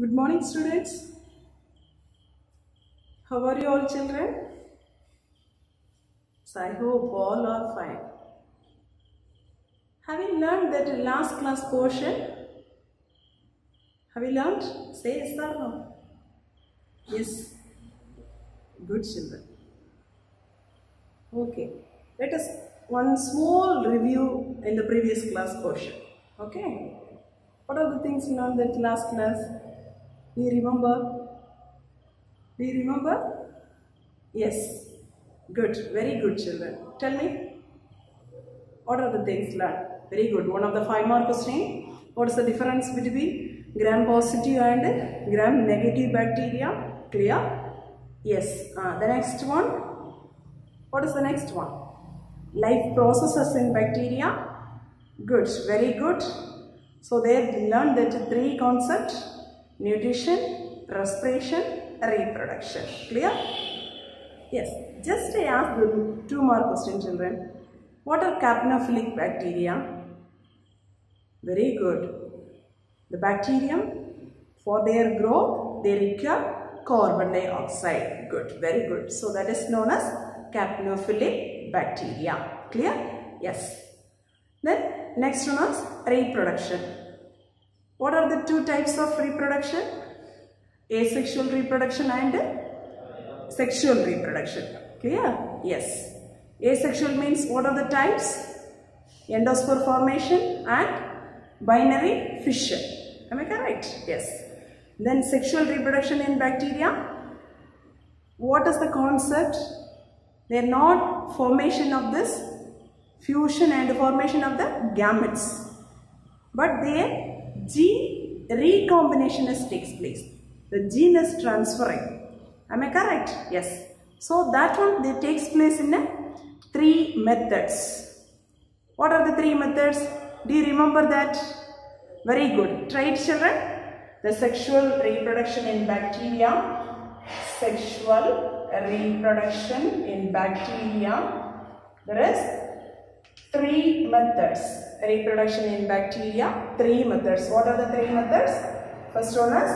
Good morning, students. How are you all, children? So, I hope all are fine. Have you learned that last class portion? Have you learned? Say yes or no? Yes. Good children. Okay. Let us one small review in the previous class portion. Okay. What are the things you learned that last class? Do you remember? Do you remember? Yes. Good. Very good, children. Tell me. What are the things learned? Very good. One of the five mark question. What is the difference between gram positive and gram negative bacteria? Clear? Yes. Uh, the next one. What is the next one? Life processes in bacteria. Good. Very good. So they have learned that three concepts. Nutrition, respiration, reproduction. Clear? Yes. Just I ask the two more question children. What are capnophilic bacteria? Very good. The bacterium, for their growth, they require carbon dioxide. Good, very good. So that is known as capnophilic bacteria. Clear? Yes. Then next one is reproduction. What are the two types of reproduction? Asexual reproduction and sexual reproduction. Clear? Yes. Asexual means what are the types? Endospore formation and binary fission. Am I correct? Yes. Then sexual reproduction in bacteria. What is the concept? They are not formation of this fusion and formation of the gametes. But their gene recombination is takes place. The gene is transferring. Am I correct? Yes. So that one they takes place in a three methods. What are the three methods? Do you remember that? Very good. Try it children. The sexual reproduction in bacteria. Sexual reproduction in bacteria. There is three methods. Reproduction in bacteria. Three methods. What are the three methods? First one is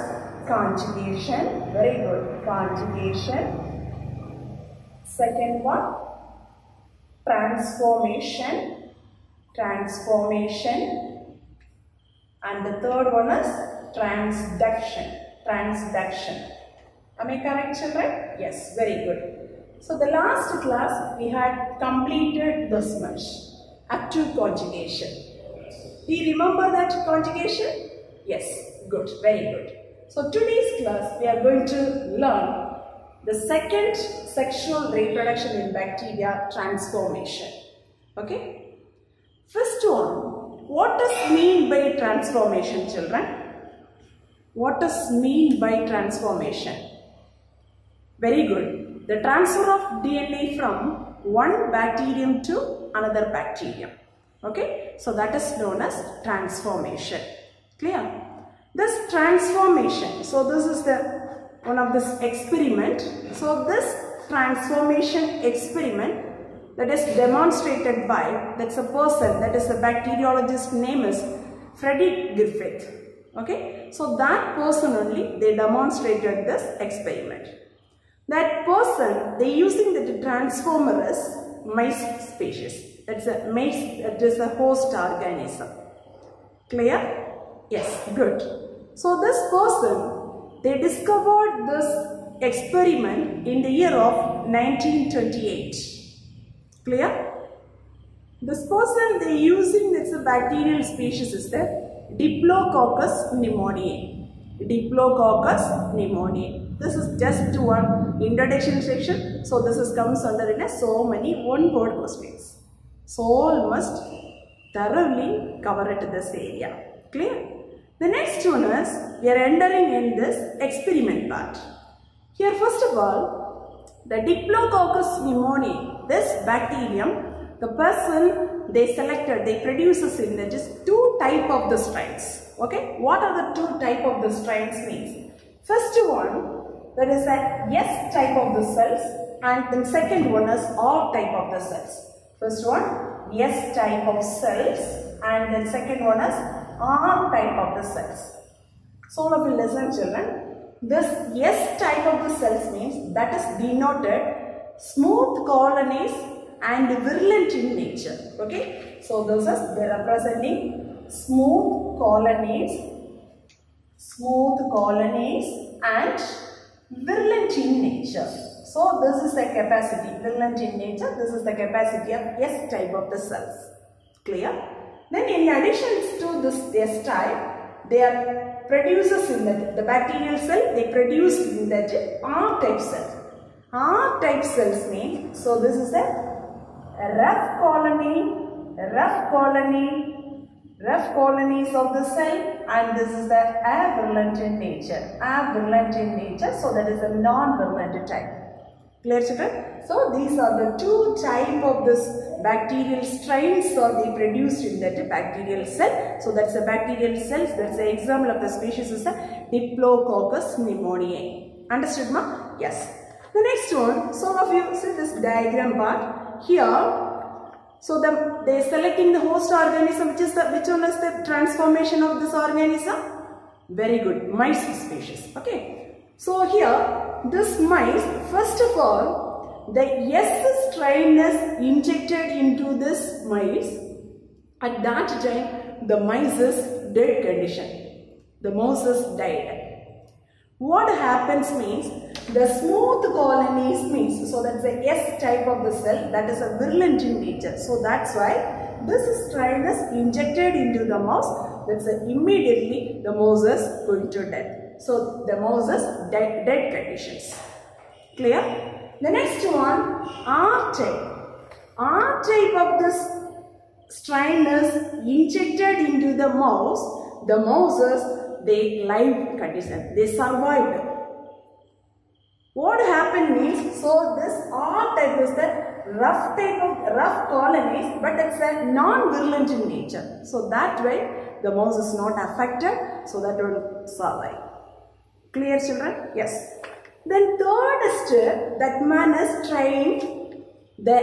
conjugation. Very good. Conjugation. Second one, transformation. Transformation. And the third one is transduction. Transduction. Am I correct children? Yes, very good. So the last class we had completed this much to conjugation. Do you remember that conjugation? Yes, good, very good. So today's class we are going to learn the second sexual reproduction in bacteria transformation. Okay. First one, what does mean by transformation children? What does mean by transformation? Very good. The transfer of DNA from one bacterium to another bacterium. Okay. So that is known as transformation. Clear? This transformation, so this is the one of this experiment. So this transformation experiment that is demonstrated by, that's a person, that is the bacteriologist name is Frederick Griffith. Okay, so that person only, they demonstrated this experiment. That person, they using the transformer is mice species. That's a mice, that is a host organism. Clear? Yes, good. So this person, they discovered this experiment in the year of 1928. Clear? This person they using this bacterial species is the Diplococcus pneumoniae. Diplococcus pneumoniae. This is just one introduction section. So this is comes under in a so many one word questions. So all must thoroughly cover it this area. Clear? The next one is we are entering in this experiment part. Here first of all the Diplococcus pneumoniae, this bacterium, the person they selected, they produces in the just two type of the strains. Okay, what are the two type of the strains means? First one, that is a S type of the cells and the second one is R type of the cells. First one, S type of cells and the second one is R type of the cells. So of you listen children. This S type of the cells means that is denoted smooth colonies and virulent in nature. Okay. So this is they representing smooth colonies, smooth colonies and virulent in nature. So this is the capacity, virulent in nature, this is the capacity of S type of the cells. Clear? Then in addition to this S type, they are producers in the bacterial cell, they produce in that R type cell. R type cells mean, so this is a rough colony, rough colony, rough colonies of the cell and this is the avirulent in nature, avirulent in nature, so that is a non-virulent type. Clear children? So these are the two type of this bacterial strains or they produced in that bacterial cell. So that's a bacterial cells. That's the example of the species is a Diplococcus pneumoniae. Understood ma? Yes. The next one, some of you see this diagram part here. So the, they selecting the host organism which is the which one is the transformation of this organism? Very good, mice species. Okay. So here this mice, first of all, the S strain is injected into this mice. At that time, the mice is dead condition. The mouse is died. What happens means, the smooth colonies means, so that's the S type of the cell, that is a virulent in nature. So that's why this strain is injected into the mouse, that's a, immediately the mouse is going to death. So the mouse is dead, dead conditions. Clear? The next one, R type. R type of this strain is injected into the mouse. The mouses, they live condition. They survived. What happened means, so this R type is the rough type of rough colonies, but it's a non-virulent in nature. So that way, the mouse is not affected, so that will survive. Clear children? Yes. Then third step, that man is trying the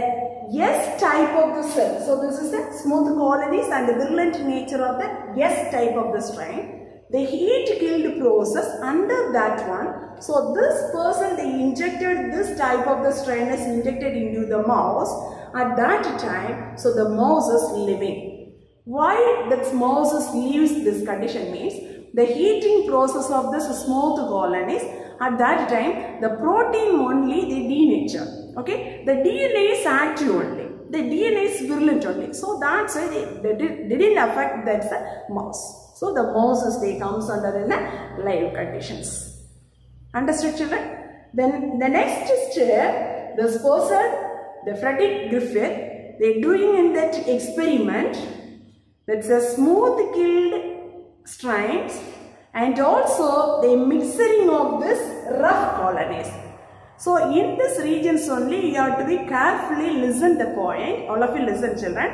S type of the cell. So this is the smooth colonies and the virulent nature of the S type of the strain. The heat killed process under that one. So this person they injected this type of the strain is injected into the mouse. At that time, so the mouse is living. Why that mouse is leaves this condition means the heating process of this smooth colonies at that time the protein only they denature okay the dna is active only the dna is virulent only so that's why they, they, did, they didn't affect that mouse so the mouse they comes under in the live conditions understood children then the next step uh, the person the frederick griffith they're doing in that experiment that's a smooth killed strains and also the mixing of this rough colonies. So in this regions only you have to be carefully listen the point. All of you listen children.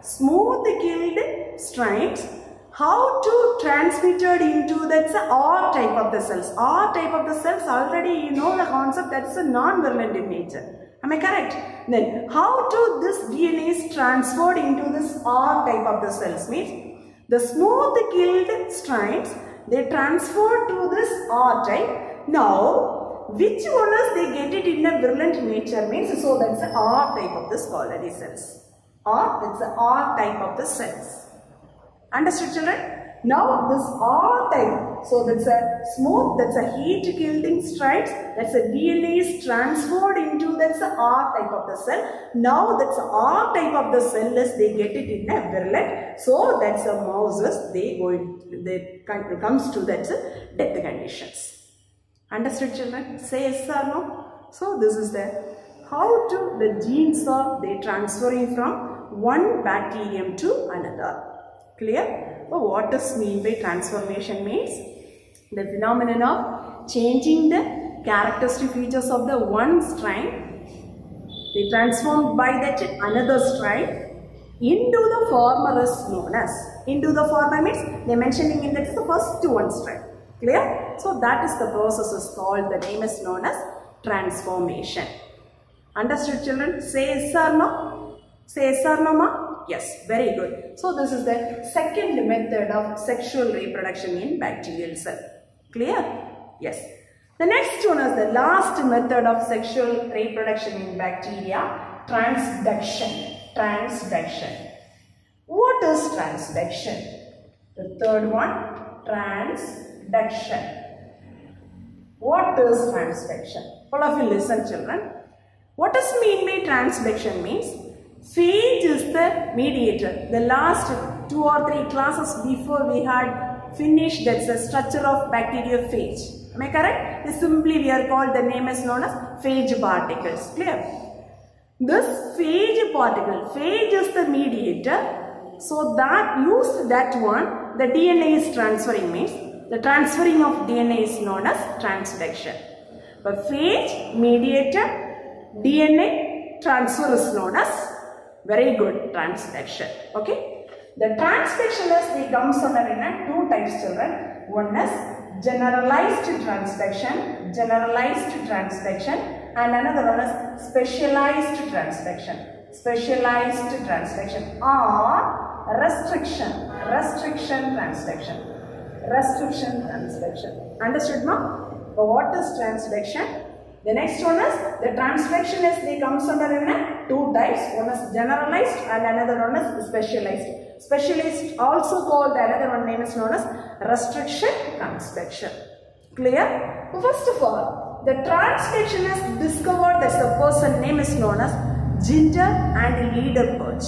Smooth killed strains. How to transmitted into that's a R type of the cells. R type of the cells already you know the concept that's a non-virulent in nature. Am I correct? Then how to this DNA is transferred into this R type of the cells means the smooth killed strains they transfer to this R type. Now, which one is they get it in a virulent nature means so that's the R type of the colony cells. Or that's the R type of the cells. Understood children? Now this R type, so that's a smooth, that's a heat killing stripes, that's a DNA is transferred into that's a R type of the cell. Now that's a R type of the cell is they get it in a virulent. So that's a mouses, they go in, they comes to that death conditions. Understood children? Say yes or no? So this is the how to the genes are they transferring from one bacterium to another. Clear? So what does mean by transformation means? The phenomenon of changing the characteristic features of the one strain. They transformed by that another strain into the former is known as. Into the former means they mentioning in that is the first one strain. Clear? So that is the process is called, the name is known as transformation. Understood children? Say yes or no? Say yes or no ma? Yes, very good. So this is the second method of sexual reproduction in bacterial cell. Clear? Yes. The next one is the last method of sexual reproduction in bacteria, transduction. Transduction. What is transduction? The third one, transduction. What is transduction? All of you listen children. What does mean by transduction means? Phage is the mediator. The last two or three classes before we had finished that's the structure of bacteriophage. Am I correct? This simply we are called the name is known as phage particles. Clear? This phage particle, phage is the mediator. So that used that one, the DNA is transferring means the transferring of DNA is known as transduction. But phage, mediator, DNA transfer is known as very good transduction. Okay. The transduction is they comes under in two types children. One is generalized transduction, generalized transduction and another one is specialized transduction, specialized transduction or restriction, restriction transduction, restriction transduction. Understood ma? What is transduction? The next one is the transduction is they comes under in two types. One is generalized and another one is specialized. Specialized also called the another one name is known as restriction transfection. Clear? First of all, the transduction is discovered as the person name is known as Zinder and Lederberg.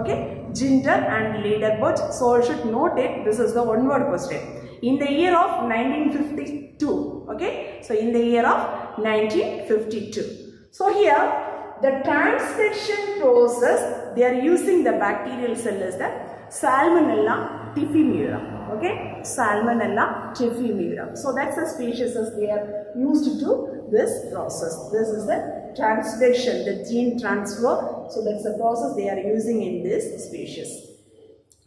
Okay? Zinder and Lederberg. So I should note it. This is the one word question. In the year of 1952. Okay? So in the year of 1952. So here the transcription process they are using the bacterial cell is the Salmonella typhimurium. Okay, Salmonella typhimurium. So that's the species as they are used to this process. This is the transcription, the gene transfer. So that's the process they are using in this species.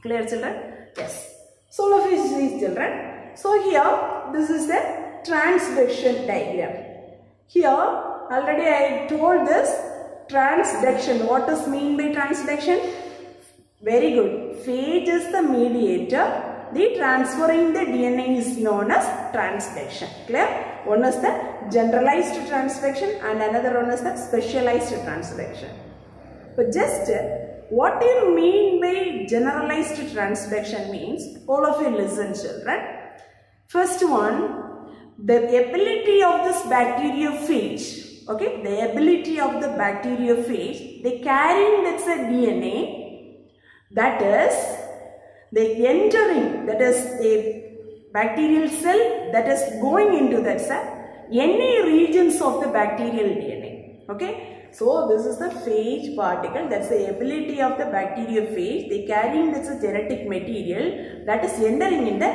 Clear children? Yes. So of you see children. So here this is the transduction diagram. Here already I told this transduction. What does mean by transduction? Very good. Phage is the mediator. The transferring the DNA is known as transduction. Clear? One is the generalized transduction and another one is the specialized transduction. But just uh, what do you mean by generalized transduction means? All of you listen children. First one, the ability of this bacteriophage, okay, the ability of the bacteriophage, they carrying that's a DNA that is the entering that is a bacterial cell that is going into that cell any regions of the bacterial DNA okay so this is the phage particle that's the ability of the bacteriophage they carrying this genetic material that is entering in the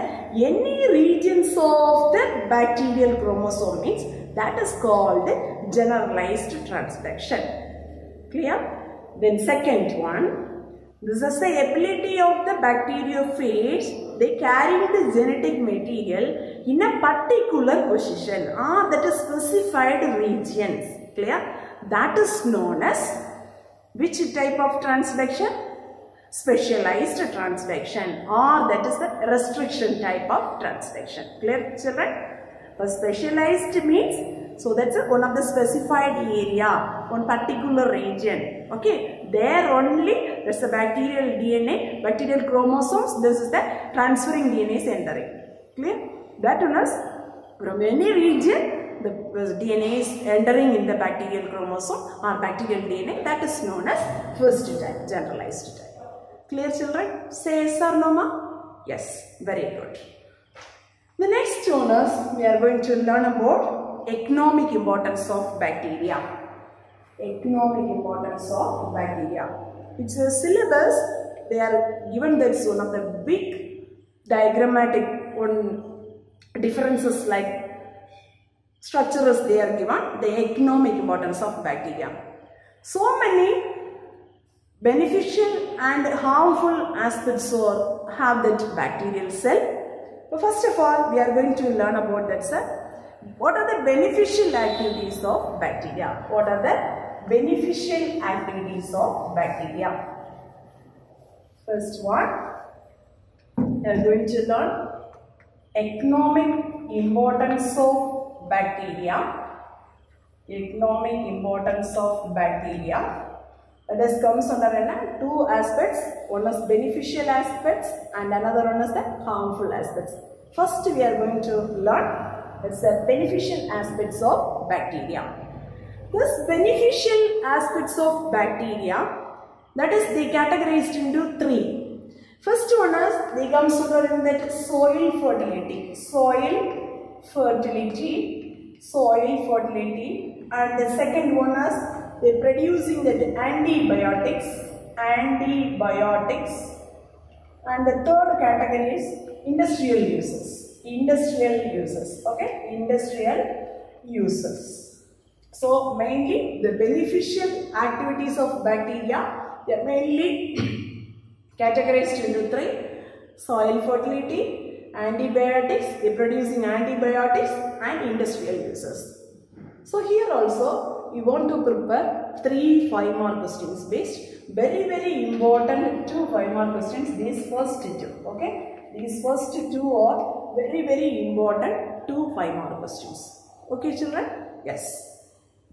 any regions of the bacterial chromosome means that is called generalized transduction clear then second one this is the ability of the bacteriophage. They carry the genetic material in a particular position or that is specified regions. Clear? That is known as which type of transduction? Specialized transduction or that is the restriction type of transduction. Clear children? But specialized means so that's one of the specified area, one particular region. Okay, there only that's the bacterial DNA, bacterial chromosomes. This is the transferring DNA is entering. Clear? That one is from any region the DNA is entering in the bacterial chromosome or bacterial DNA that is known as first type, generalized type. Clear children? Say yes or no ma? Yes, very good. The next one is we are going to learn about economic importance of bacteria. Economic importance of bacteria. It's a syllabus. They are given that's one of the big diagrammatic one differences like structures they are given. The economic importance of bacteria. So many beneficial and harmful aspects or have that bacterial cell so first of all, we are going to learn about that, sir. What are the beneficial activities of bacteria? What are the beneficial activities of bacteria? First one, we are going to learn economic importance of bacteria economic importance of bacteria. That is comes under an, two aspects. One is beneficial aspects and another one is the harmful aspects. First we are going to learn it's the beneficial aspects of bacteria. This beneficial aspects of bacteria that is they categorized into three. First one is they consider in that soil fertility. Soil fertility soil fertility and the second one is they producing that antibiotics antibiotics. And the third category is industrial uses industrial uses okay? Industrial uses. So mainly the beneficial activities of bacteria they are mainly categorized into three. Soil fertility antibiotics they producing antibiotics and industrial uses so here also we want to prepare three five mark questions based. Very very important two five mark questions. These first two okay? These first two are very very important two five mark questions. Okay children? Yes.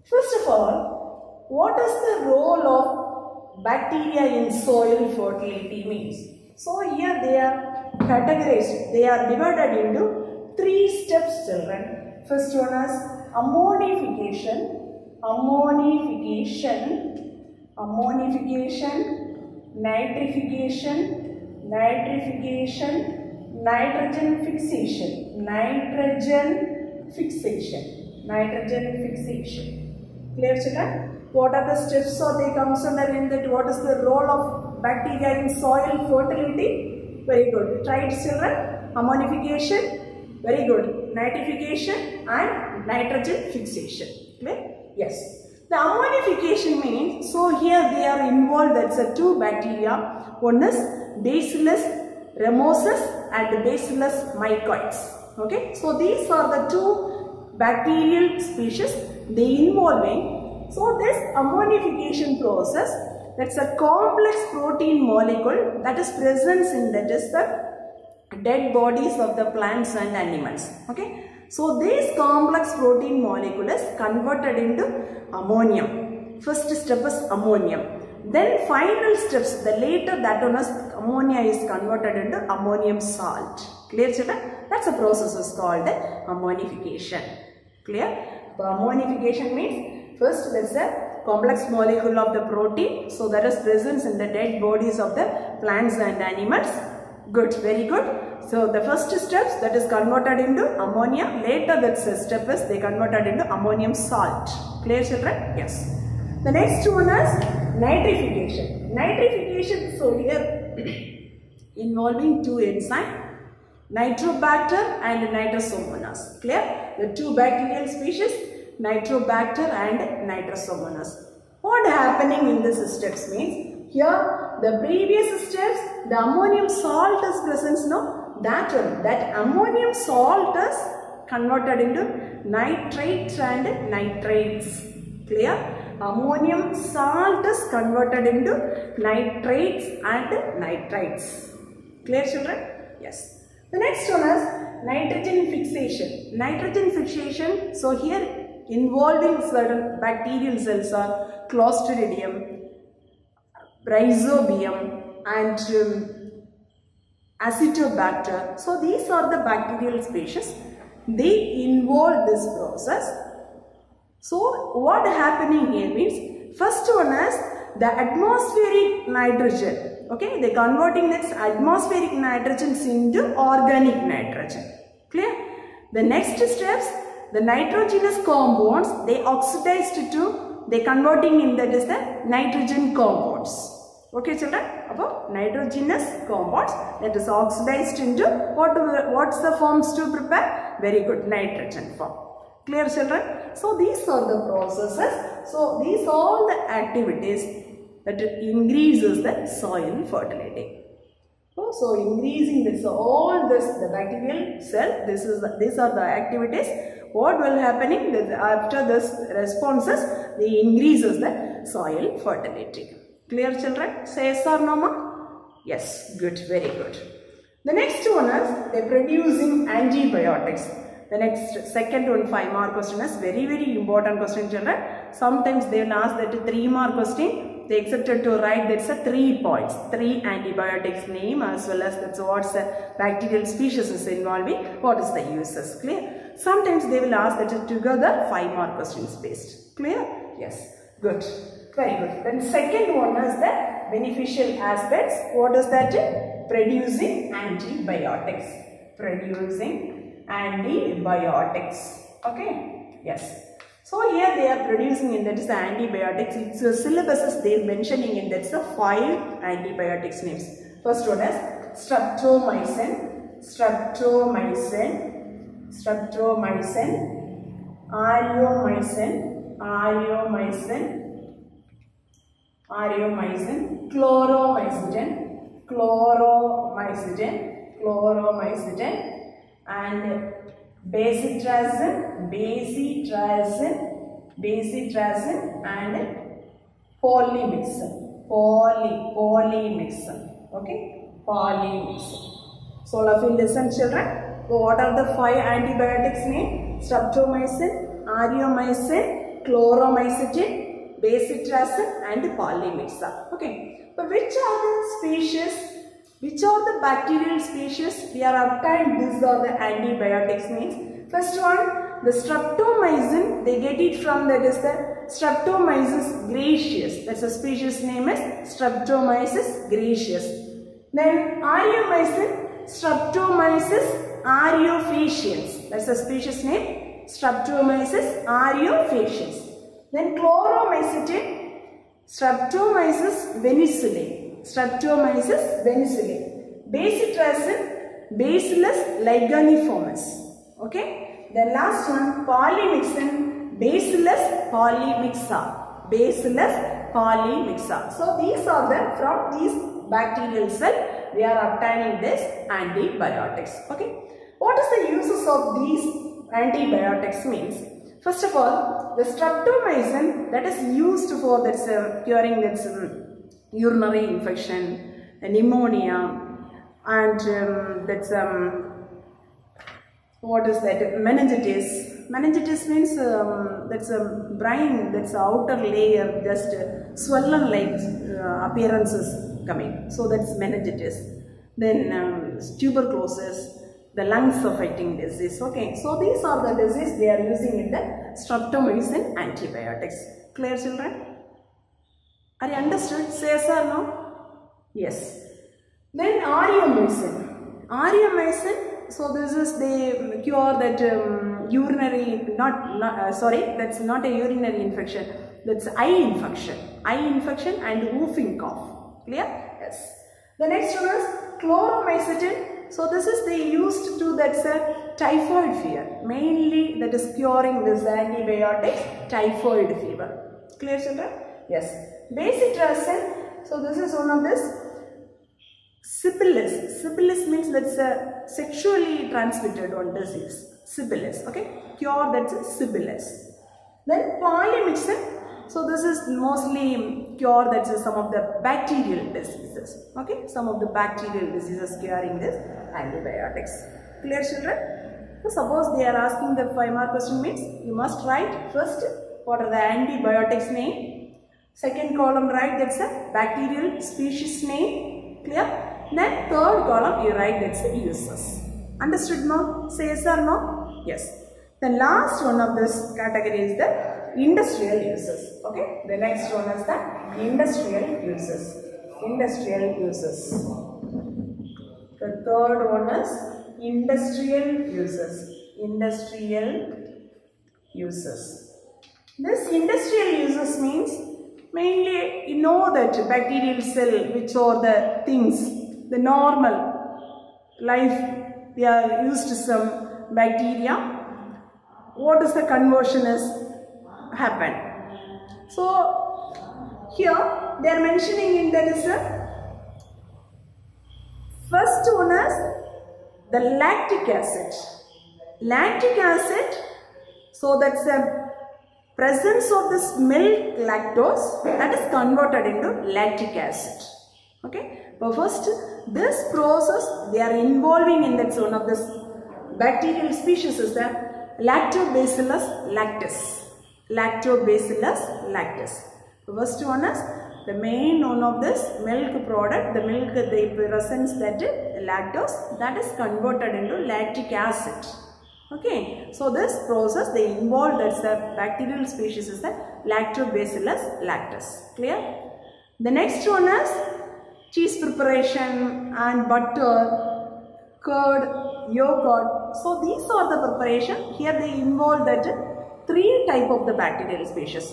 First of all what is the role of bacteria in soil fertility means? So here they are categorized they are divided into three steps children. First one is ammonification. Ammonification. Ammonification. Nitrification. Nitrification. Nitrogen fixation. Nitrogen fixation. Nitrogen fixation. Clear children? What are the steps? Or they comes under in that what is the role of bacteria in soil fertility very good. It children ammonification? Very good. Nitrification and nitrogen fixation. Clear yes. The ammonification means so here they are involved that's a two bacteria. One is bacillus ramosus and bacillus mycoids. okay? So these are the two bacterial species they involving so this ammonification process that's a complex protein molecule that is present in that is the dead bodies of the plants and animals okay? So this complex protein molecule is converted into ammonium. First step is ammonium. Then final steps the later that one is ammonia is converted into ammonium salt. Clear children? That's a process is called ammonification. Clear? Ammonification means first that's a complex molecule of the protein. So that is present in the dead bodies of the plants and animals. Good very good. So the first steps that is converted into ammonia. Later that step is they converted into ammonium salt. Clear children? Yes. The next one is nitrification. Nitrification is so here involving two enzymes nitrobacter and nitrosomonas. Clear? The two bacterial species nitrobacter and nitrosomonas. What happening in this steps means? Here the previous steps the ammonium salt is present no? That that ammonium salt is converted into nitrates and nitrates. Clear? Ammonium salt is converted into nitrates and nitrites. Clear children? Yes. The next one is nitrogen fixation. Nitrogen fixation so here involving certain bacterial cells are clostridium rhizobium and um, azotobacter. So these are the bacterial species. They involve this process. So what happening here means first one is the atmospheric nitrogen. Okay, they converting this atmospheric nitrogen into organic nitrogen. Clear? The next steps the nitrogenous compounds they oxidized to they converting in that is the nitrogen compounds. Okay children, about nitrogenous compounds that is oxidized into what what's the forms to prepare? Very good nitrogen form. Clear children? So these are the processes. So these all the activities that increases the soil fertility. Oh, so increasing this all this the bacterial cell this is the, these are the activities what will happening after this responses they increases the soil fertility clear children say yes or no ma yes good very good The next one is they're producing antibiotics. The next second one five mark question is very very important question children. Sometimes they will ask that three mark question. They accepted to write that's a three points. Three antibiotics name as well as that's what's the bacterial species is involving. What is the uses? Clear? Sometimes they will ask that together five mark questions based. Clear? Yes. Good. Very good. Then second one is the beneficial aspects. What is that? Producing antibiotics. Producing antibiotics. Okay. Yes. So here they are producing in that is the antibiotics. It's a syllabus they are mentioning in that's the five antibiotics names. First one is streptomycin, streptomycin, streptomycin, aureomycin, aureomycin, aureomycin, chloromycin, chloromycin, chloromycin, and bacitracin, bacitracin, bacitracin, and polymyxin, poly, polymyxin, okay, polymyxin. So all of you listen children. What are the five antibiotics name? Streptomycin, aureomycin, chloromycin, bacitracin and polymyxin. Okay. But which are the species? Which are the bacterial species? We are obtained these are the antibiotics means. First one, the streptomycin, they get it from that is the Streptomyces griseus. That's a species name is Streptomyces griseus. Then aureomycin, Streptomyces aureofaciens. That's a species name. Streptomyces aureofaciens. Then chloromycetin, Streptomyces venezuelae. Streptomyces venezuelae. Bacitracin, Bacillus licheniformis. Okay. The last one, polymyxin, Bacillus polymyxa. Bacillus polymyxa. So these are the from these bacterial cell we are obtaining this antibiotics. Okay. What is the uses of these antibiotics means? First of all, the streptomycin that is used for that's uh, curing that's um, urinary infection, pneumonia, and um, that's um, what is that meningitis. Meningitis means um, that's a brain that's outer layer just uh, swollen like uh, appearances coming. So that's meningitis. Then um, tuberculosis the lungs affecting disease okay so these are the disease they are using in the streptomycin antibiotics clear children are you understood say yes or no yes then aureomycin aureomycin so this is the cure that um, urinary, not, not uh, sorry, that's not a urinary infection. That's eye infection. Eye infection and whooping cough. Clear? Yes. The next one is chloromycetin. So this is they used to that's a typhoid fever. Mainly that is curing this antibiotics, typhoid fever. Clear children? Yes. Bacitracin. Eh? So this is one of this Syphilis. Syphilis means that's a sexually transmitted one disease. Syphilis. Okay. Cure that's syphilis. Then polymyxin. So this is mostly cure that's some of the bacterial diseases. Okay. Some of the bacterial diseases curing this antibiotics. Clear children? So suppose they are asking the five mark question means you must write first what are the antibiotics name. Second column write that's a bacterial species name. Clear? Then third column you write that's the uses. Understood no? Say yes or no? Yes. The last one of this category is the industrial uses. Okay. The next one is the industrial uses. Industrial uses. The third one is industrial uses. Industrial uses. This industrial uses means mainly you know that bacterial cell which are the things the normal life we are used to some bacteria what is the conversion is happen. So here they are mentioning in is a first one is the lactic acid. Lactic acid so that's a presence of this milk lactose that is converted into lactic acid. Okay? But first, this process they are involving in that zone of this bacterial species is the Lactobacillus lactis. Lactobacillus lactis. The first one is the main one of this milk product. The milk they presents that lactose that is converted into lactic acid. Okay, so this process they involve that's the bacterial species is the Lactobacillus lactis. Clear? The next one is cheese preparation and butter, curd, yogurt. So these are the preparation. Here they involve that three type of the bacterial species.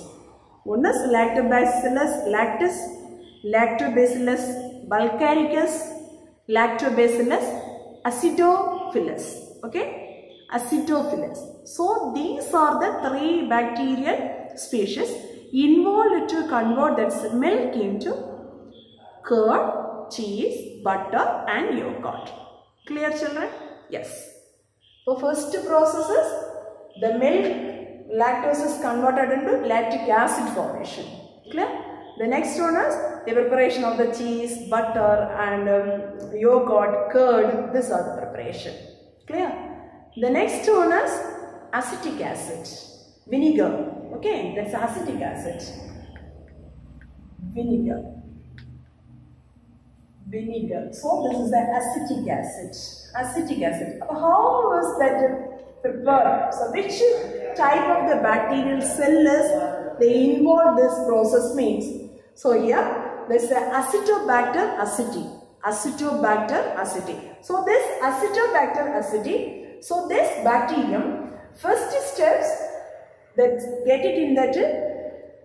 One is Lactobacillus lactis, Lactobacillus bulgaricus, Lactobacillus acidophilus. Okay, acidophilus. So these are the three bacterial species involved to convert that milk into curd, cheese, butter and yogurt. Clear children? Yes. So first process is the milk lactose is converted into lactic acid formation. Clear? The next one is the preparation of the cheese, butter and um, yogurt, curd. These are the preparation. Clear? The next one is acetic acid, vinegar. Okay, that's acetic acid. Vinegar. Vinegar. So this is the acetic acid. Acetic acid. How was that prepared? So which type of the bacterial cell is they involve this process means. So here there is Acetobacter aceti. Acetobacter aceti. So this Acetobacter aceti, so this bacterium first steps that get it in that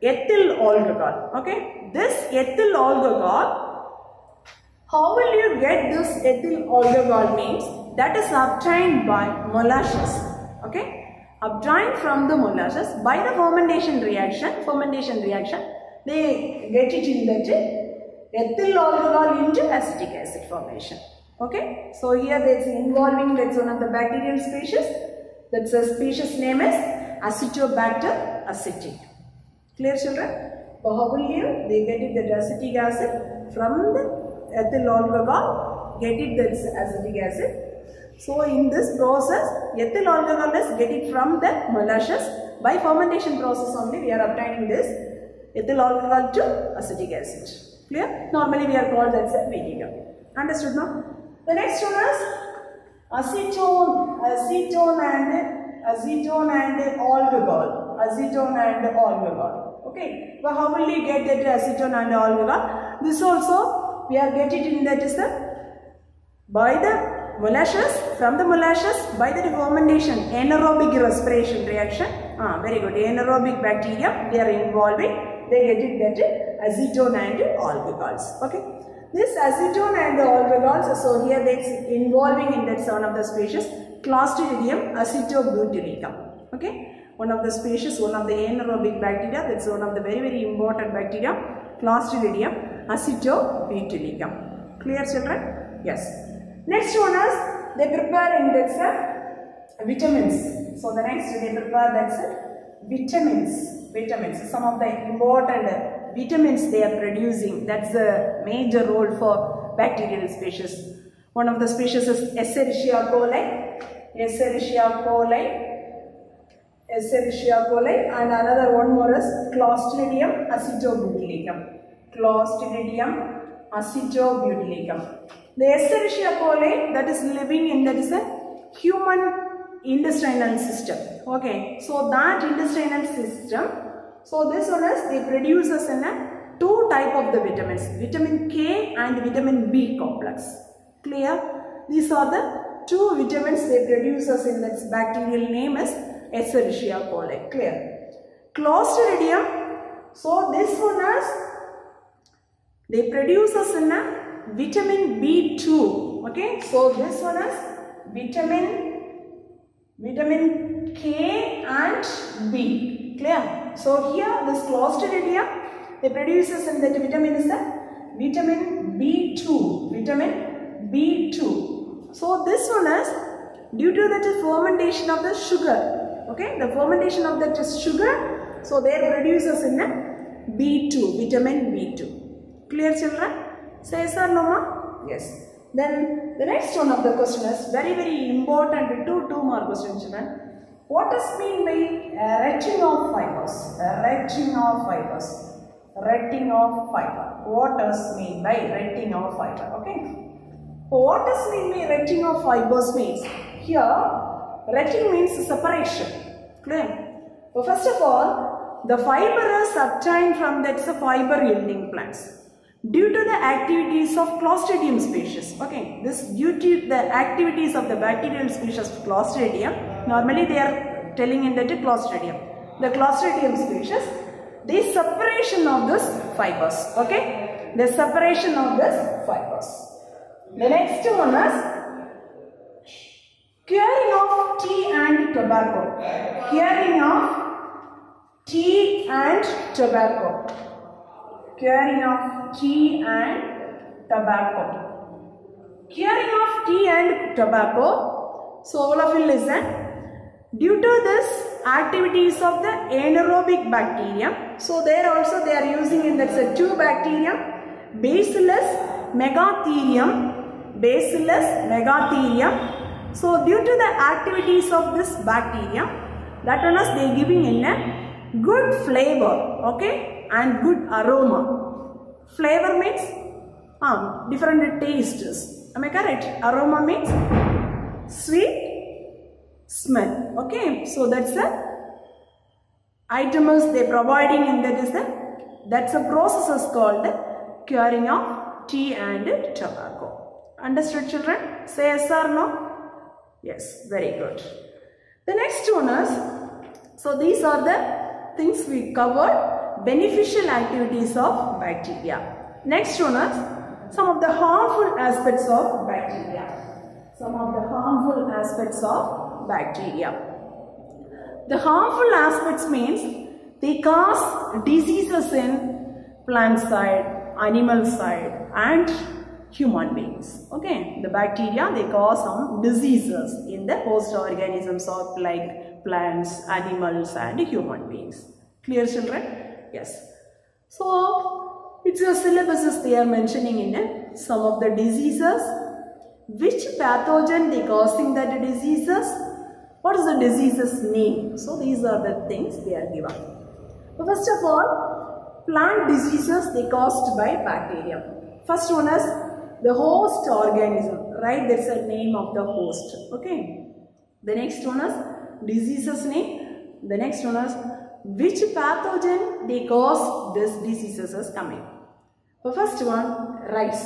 ethyl alcohol. Okay, this ethyl alcohol how will you get this ethyl alcohol means that is obtained by molasses. Okay, obtained from the molasses by the fermentation reaction. Fermentation reaction, they get it in that ethyl alcohol into acetic acid formation. Okay, so here that's involving that's one of the bacterial species. That's a species name is Acetobacter aceti. Clear children? So how will you? They get it that acetic acid from the ethyl alcohol, get it that's acetic acid. So in this process, ethyl alcohol is get it from the molasses. By fermentation process only we are obtaining this ethyl alcohol to acetic acid. Clear? Normally we are called as a vinegar. Understood now? The next one is acetone, acetone and acetone and alcohol. Acetone and alcohol. Okay. But how will you get that acetone and alcohol? This also we are getting in that is the by the molasses from the molasses by the fermentation anaerobic respiration reaction. Ah very good. Anaerobic bacteria they are involving they get it that acetone and alcohols okay. This acetone and alcohols so here that's involving in that one of the species clostridium acetobutylicum okay. One of the species one of the anaerobic bacteria that's one of the very very important bacteria clostridium acetobutylicum clear children? Yes Next one is they prepare in that's uh, vitamins. So the next they prepare that's uh, vitamins. Vitamins. Some of the important vitamins they are producing. That's the major role for bacterial species. One of the species is Escherichia coli. Escherichia coli. Escherichia coli and another one more is Clostridium acetobutylicum. Clostridium acetobutylicum. The Escherichia coli that is living in that is a human intestinal system. Okay, so that intestinal system, so this one is they produces in a two type of the vitamins, vitamin K and vitamin B complex. Clear? These are the two vitamins they produces in that bacterial name is Escherichia coli. Clear? Clostridium, so this one is they produce us in a vitamin B2 okay? So this one is vitamin vitamin K and B. Clear? So here this clostridium they produces in that vitamin is the vitamin B2 vitamin B2 so this one is due to that fermentation of the sugar okay? The fermentation of that sugar so they produces in a B2 vitamin B2 clear children Say yes or no, ma? Yes. Then the next one of the question is very very important. Two two more questions, children. What does mean by uh, retting of fibers? Uh, retting of fibers. Retting of fiber. What does mean by retting of fiber? Okay. What does mean by retting of fibers means? Here, retting means separation. Clear? So first of all, the fiber is obtained from that's a fiber yielding plants due to the activities of Clostridium species. Okay, this due to the activities of the bacterial species Clostridium, normally they are telling in that Clostridium. The Clostridium species, the separation of this fibers. Okay, the separation of this fibers. The next one is curing of tea and tobacco. Curing of tea and tobacco. Curing of tea and tobacco. Curing of tea and tobacco. So all of you listen. Due to this activities of the anaerobic bacteria, so there also they are using in that's a two bacteria, Bacillus megatherium, Bacillus megatherium. So due to the activities of this bacteria, that one is they giving in a good flavor, okay, and good aroma. Flavor means um, different tastes. Am I correct? Aroma means sweet smell. Okay, so that's the items they providing in that is the that's a process is called curing of tea and tobacco. Understood children? Say yes or no? Yes, very good. The next one is, so these are the things we covered, beneficial activities of bacteria. Next one is some of the harmful aspects of bacteria. Some of the harmful aspects of bacteria. The harmful aspects means they cause diseases in plant side, animal side and human beings. Okay, the bacteria they cause some diseases in the host organisms of like plants, animals and human beings. Clear children? Yes. So, it's a syllabus they are mentioning in it. Some of the diseases, which pathogen they causing that diseases, what is the disease's name? So, these are the things they are given. So, first of all, plant diseases they caused by bacteria. First one is the host organism, right? That's the name of the host. Okay. The next one is diseases name. The next one is which pathogen they cause this diseases is coming. The first one, rice.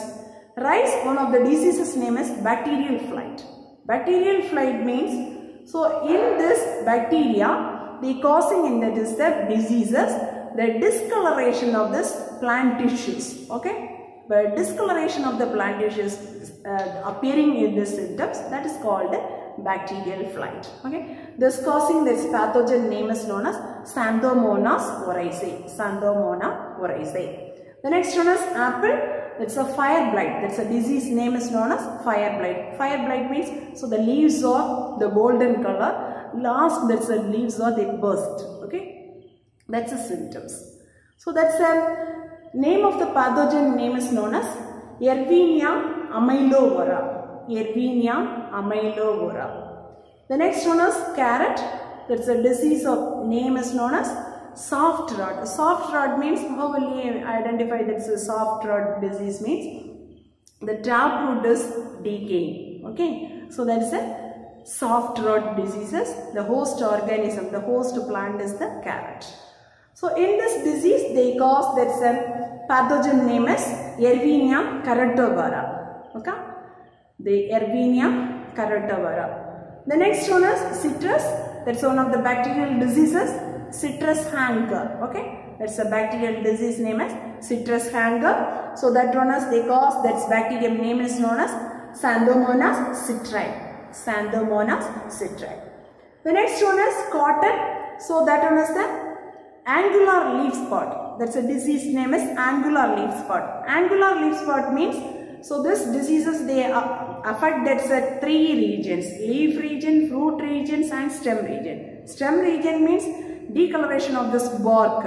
Rice, one of the diseases name is bacterial blight. Bacterial blight means, so in this bacteria, they causing in that is the diseases, the discoloration of this plant tissues. Okay but discoloration of the plant tissues uh, appearing in the symptoms that is called bacterial blight. Okay? This causing this pathogen name is known as xanthomonas oryzae xanthomona oryzae the next one is apple. It's a fire blight. That's a disease name is known as fire blight. Fire blight means so the leaves are the golden color. Last that's the leaves are they burst. Okay? That's the symptoms. So that's the Name of the pathogen name is known as Erwinia amylovora. Erwinia amylovora. The next one is carrot. That's a disease of name is known as soft rot. Soft rot means how will you identify that's a soft rot disease means the taproot is decaying. Okay. So that is a soft rot diseases. The host organism, the host plant is the carrot. So in this disease they cause that's a pathogen name is Erwinia carotovora. Okay. The Erwinia carotovora. The next one is citrus. That's one of the bacterial diseases. Citrus canker. Okay. That's a bacterial disease name as citrus canker. So that one is they cause that's bacterium name is known as Xanthomonas citri. Xanthomonas citri. The next one is cotton. So that one is the angular leaf spot. That's a disease name is angular leaf spot. Angular leaf spot means, so this diseases they affect that's a three regions, leaf region, fruit regions and stem region. Stem region means decoloration of this bark.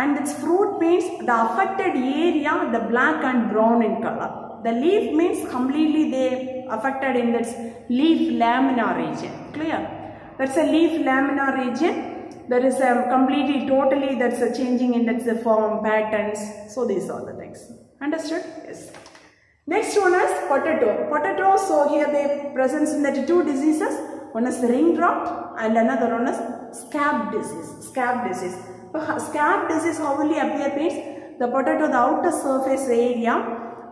and its fruit means the affected area the black and brown in color. The leaf means completely they affected in its leaf lamina region. Clear? That's a leaf lamina region. There is a completely totally that's a changing in its form patterns. So these are the things. Understood? Yes next one is potato. Potato so here they presents in the two diseases. One is ring rot and another one is scab disease scab disease. Scab disease how will appear means the potato the outer surface area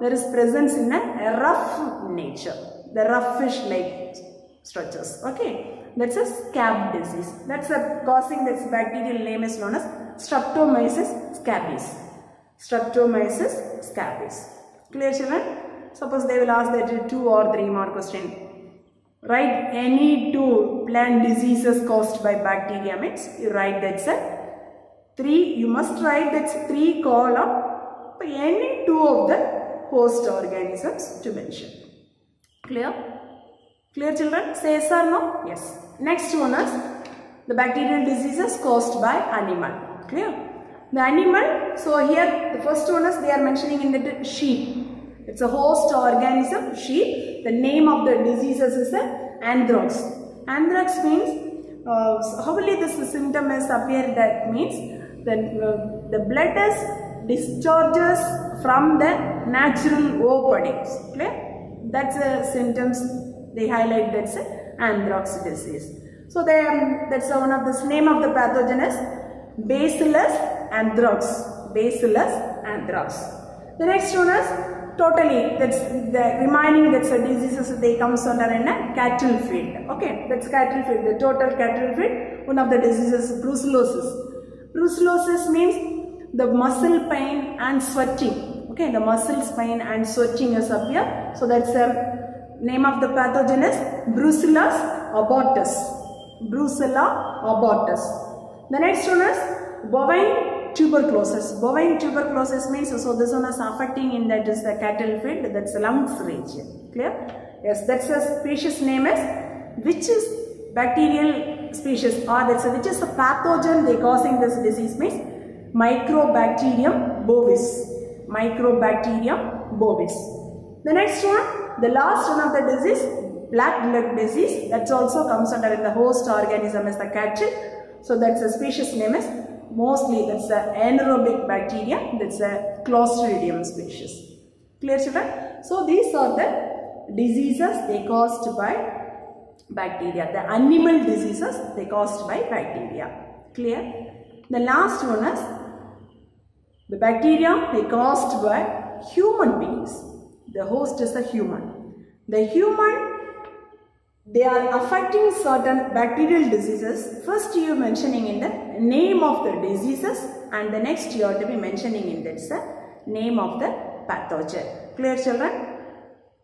there is presence in a rough nature the roughish like structures okay? That's a scab disease. That's a causing this bacterial name is known as streptomyces scabies streptomyces scabies clear children suppose they will ask that two or three more question. Write any two plant diseases caused by bacteria means you write that's a three you must write that's three column any two of the host organisms to mention. Clear? Clear children? Say yes or no? Yes. Next one is the bacterial diseases caused by animal. Clear the animal so here the first one is they are mentioning in the sheep. It's a host organism sheep. The name of the diseases is the anthrax. Anthrax means uh, how will this symptom is appear? That means that uh, the blood is discharges from the natural openings clear that's the symptoms. They highlight that's anthrax disease. So they um, that's one of this name of the pathogen is bacillus anthrax bacillus anthrax the next one is totally that's the remaining that's a diseases they comes under in a cattle feed okay that's cattle feed the total cattle feed one of the diseases brucellosis. Brucellosis means the muscle pain and sweating. Okay the muscle pain and sweating is appear so that's the name of the pathogen is brucellus abortus. Brucella abortus. The next one is bovine tuberculosis. Bovine tuberculosis means so this one is affecting in that is the cattle field, that's the lungs region. Clear? Yes, that's the species name is which is bacterial species or that's a, which is the pathogen they causing this disease means Mycobacterium bovis. Mycobacterium bovis. The next one, the last one of the disease, black lung disease that also comes under in the host organism is the cattle. So that's a species name is mostly that's the anaerobic bacteria that's the clostridium species. Clear children? So these are the diseases they caused by bacteria. The animal diseases they caused by bacteria. Clear? The last one is the bacteria they caused by human beings. The host is a human. The human they are affecting certain bacterial diseases. First you are mentioning in the name of the diseases and the next you are to be mentioning in the name of the pathogen. Clear children?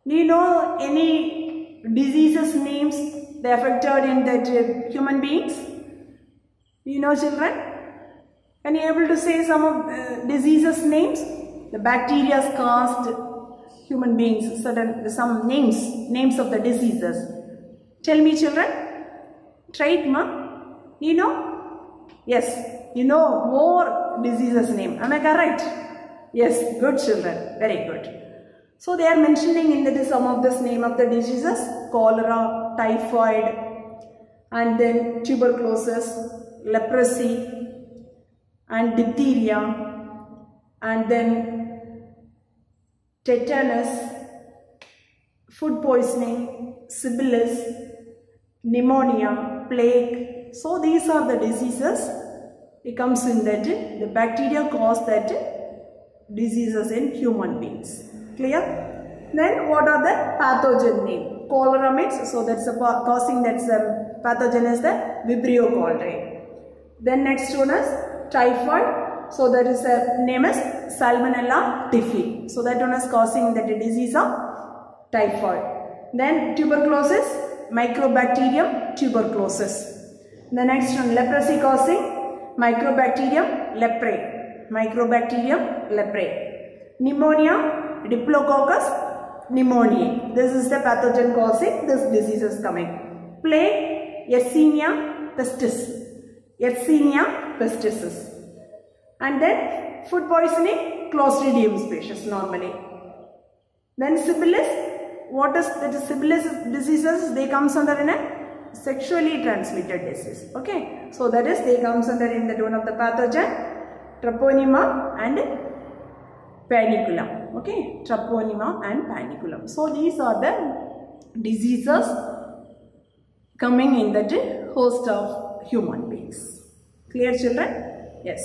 Do you know any diseases names they affected in that uh, human beings? You know children? Can you able to say some of uh, diseases names? The bacteria caused human beings, certain some names, names of the diseases. Tell me children. Try it ma. You know? Yes. You know more diseases name. Am I correct? Yes. Good children. Very good. So they are mentioning in the some of this name of the diseases. Cholera, typhoid and then tuberculosis, leprosy and diphtheria and then tetanus, food poisoning, syphilis, pneumonia, plague. So these are the diseases. It comes in that the bacteria cause that diseases in human beings. Clear? Then what are the pathogen name? Cholera means so that's a causing that's a pathogen is the Vibrio cholerae. Then next one is typhoid. So that is a name is Salmonella typhi. So that one is causing that disease of typhoid. Then tuberculosis, Mycobacterium tuberculosis. The next one, leprosy causing Mycobacterium leprae. Mycobacterium leprae. Pneumonia, Diplococcus pneumoniae. This is the pathogen causing this disease is coming. Plague, Yersinia pestis. Yersinia pestis. And then food poisoning, Clostridium species normally. Then syphilis, what is that is syphilis diseases? They comes under in a sexually transmitted disease. Okay, so that is they comes under in that one of the pathogen, treponema and paniculum. Okay, treponema and paniculum. So these are the diseases coming in the host of human beings. Clear children? Yes.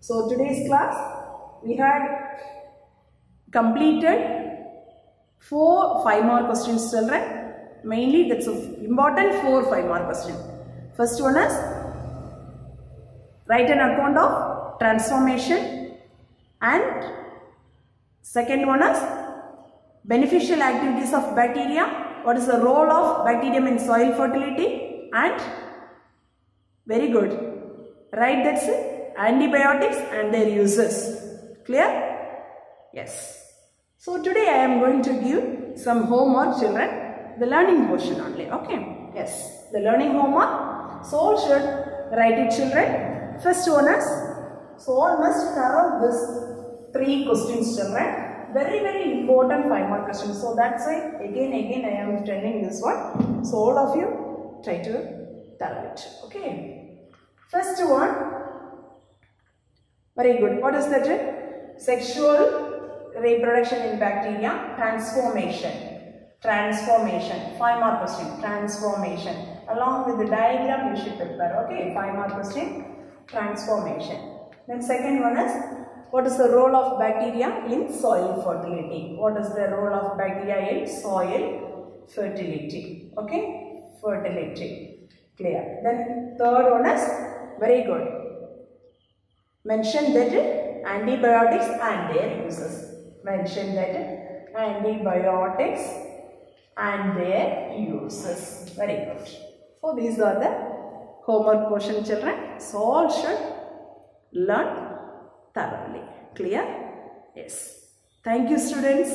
So today's class we had completed four five mark questions children. Mainly that's important four five mark question. First one is write an account of transformation and second one is beneficial activities of bacteria. What is the role of bacterium in soil fertility and very good. Write that's antibiotics and their uses. Clear? Yes. So today I am going to give some homework children. The learning portion only. Okay. Yes. The learning homework. So all should write it children. First one is. So all must cover this three questions children. Very very important five mark questions. So that's why again again I am telling this one. So all of you try to cover it. Okay. First one. Very good. What is that? Sexual reproduction in bacteria. Transformation. Transformation. Five mark question. Transformation. Along with the diagram you should prepare. Okay. Five mark question. Transformation. Then second one is what is the role of bacteria in soil fertility? What is the role of bacteria in soil fertility? Okay. Fertility. Clear. Then third one is very good mention that antibiotics and their uses. Mention that antibiotics and their uses. Very good. So these are the homework portion children. So all should learn thoroughly. Clear? Yes. Thank you students.